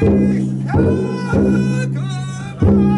Come on.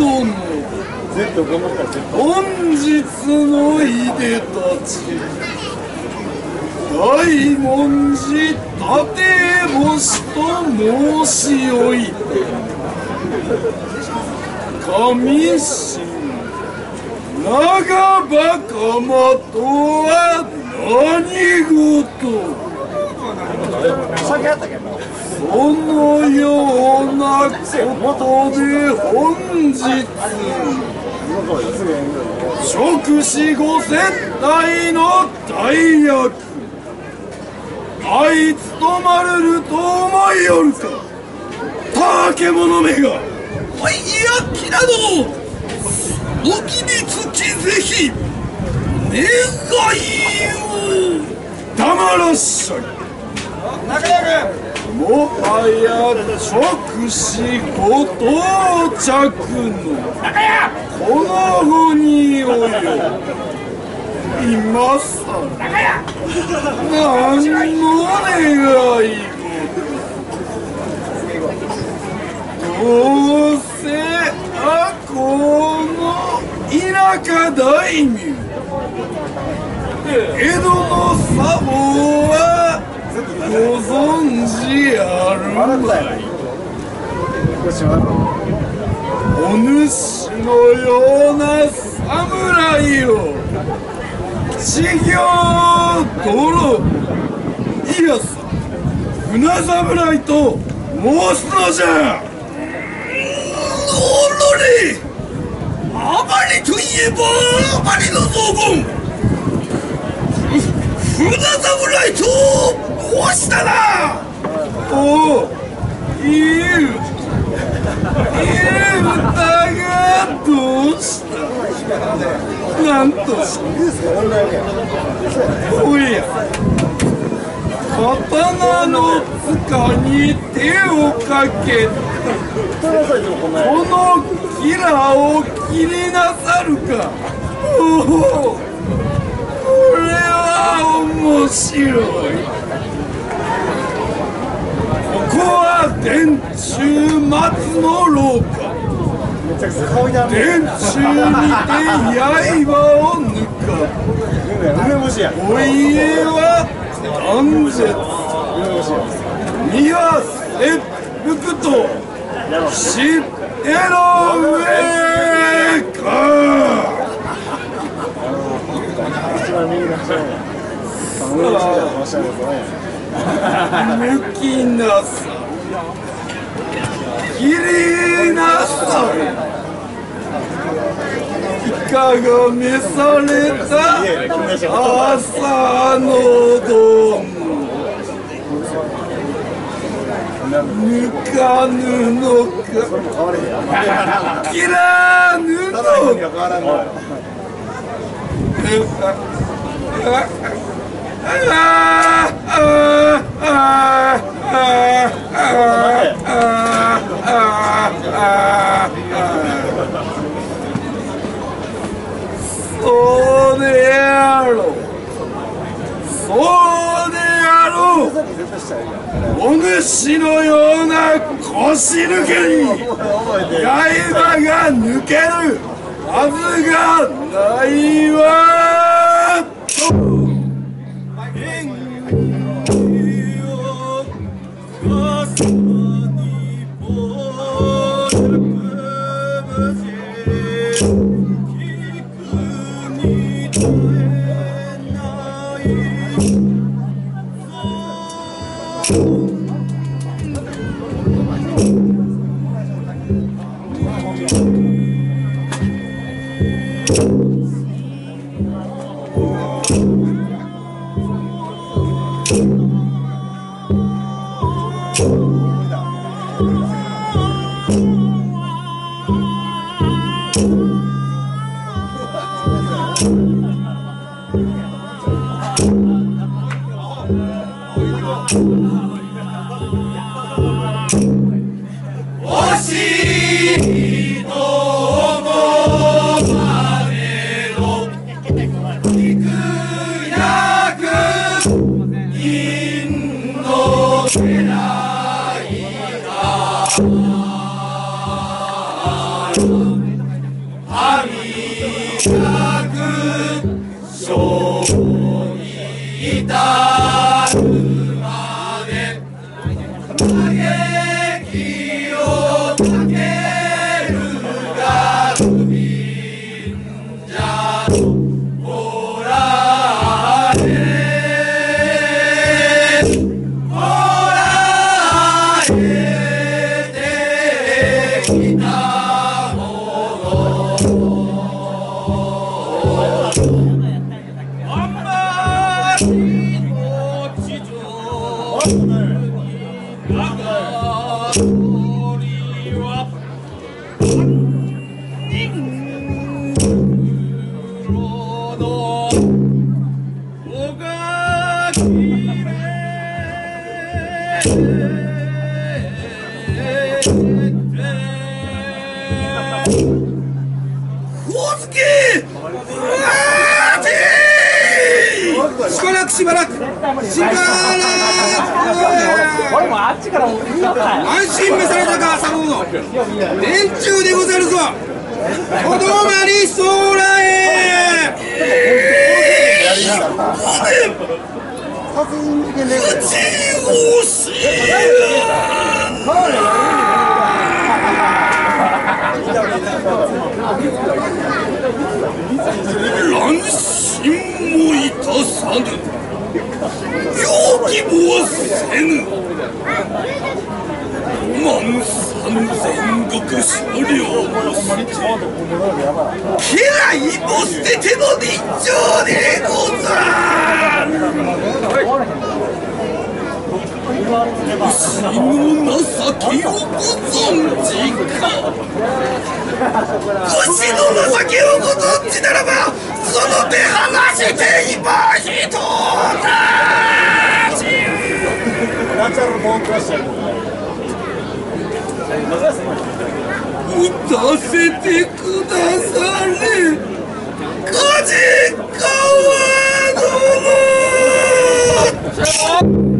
殿本日のいでたち。大文字立て星と申しおいて。神神長ばかまとは何事。酒あったけど。そのようなことで本日食事五接待の大役あいつとまれると思いよるか化け物めがおいやきなどおきにつきぜひ願いを黙らっしゃい中谷君もはや直しご到着のこの後におよ今さら何の願い事どうせあこの田舎大名江戸の作法はご存お主のよ。うな侍を修行泥いやさ船侍と申すのじゃおのれまりといえばあまりの荘厳船侍と申したなおおいいだがどうしたなんとしておや。刀の塚に手をかけこのキラーを切りなさるか。おお。これは面白い。電柱松の廊下。電柱にて刃を抜か。お家は断絶。身は切腹と知っての上か。抜きなさ切りなさい。かが召された朝のどん抜かぬのか。切らぬのそうであろう。そうであろう。お主のような腰抜けに刃が抜けるはずがないわ しばらくしばらくしばらく。俺もあっちから安心召されたか佐野の連中でござるぞ。とどまりそうらえ殺人事件で乱心もいたさぬ。病気もせぬ。万三千石所領もして。家来も捨てての人情でござる。死の情けをご存知か腰の情けをご存知ならばその手離して今人たち打たせてくだされ梶川殿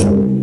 Amen.